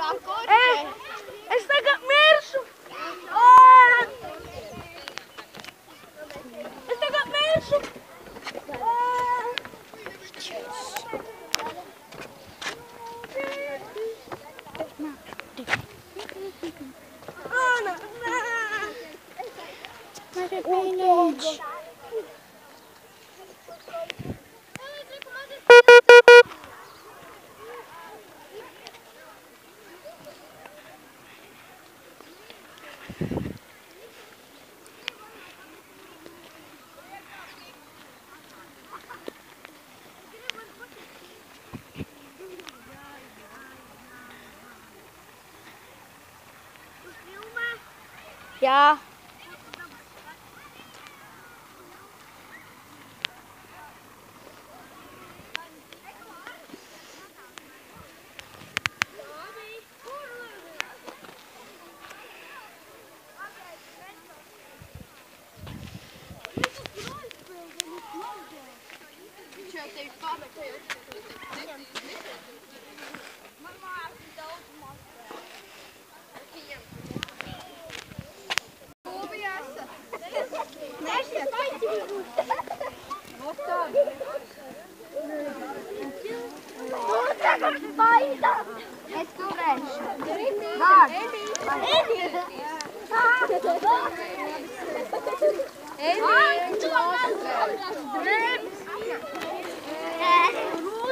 É, eh, está submerso. Ah. Está submerso. Ah. Ana. não. Ana. Ana. Ana. Ja. Nē! Jā. Es turēšu. Vārds. Rūti, bet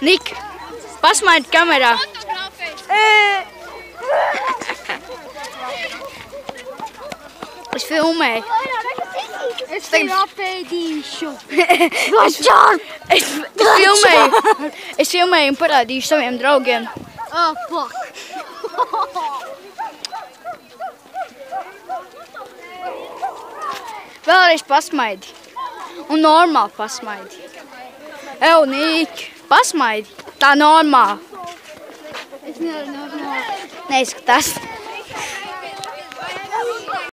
Nik, pasmaidi kamerā. Es filmēju. Es tev apēdīšu. Es, es, es filmēju. Es filmēju un parādīšu saviem draugiem. Oh, fuck. Vēlreiz pasmaidi. Un normāli pasmaidi. Ew, Nik, pasmaidi. Tā normāli. Es nevaru normāli. Neizskatās.